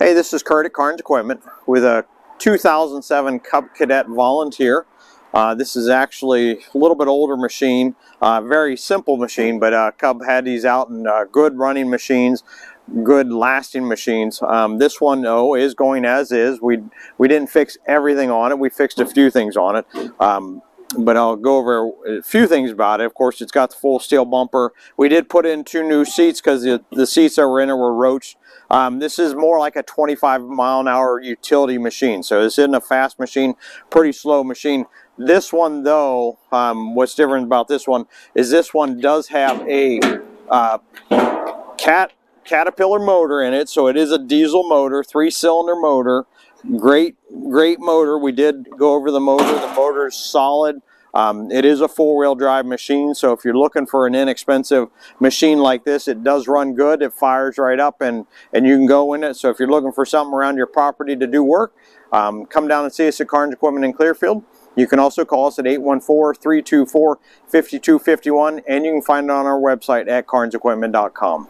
Hey, this is Kurt at Carns Equipment with a 2007 Cub Cadet Volunteer. Uh, this is actually a little bit older machine, uh, very simple machine, but uh, Cub had these out in uh, good running machines, good lasting machines. Um, this one, though, is going as is. We, we didn't fix everything on it. We fixed a few things on it. Um, but I'll go over a few things about it. Of course, it's got the full steel bumper. We did put in two new seats because the, the seats that were in it were roached. Um, this is more like a 25 mile an hour utility machine. So this isn't a fast machine, pretty slow machine. This one though, um, what's different about this one is this one does have a uh, cat Caterpillar motor in it. So it is a diesel motor, three cylinder motor. Great, great motor. We did go over the motor. The motor is solid. Um, it is a four-wheel drive machine, so if you're looking for an inexpensive machine like this, it does run good. It fires right up and, and you can go in it. So if you're looking for something around your property to do work, um, come down and see us at Carns Equipment in Clearfield. You can also call us at 814-324-5251 and you can find it on our website at carnsequipment.com.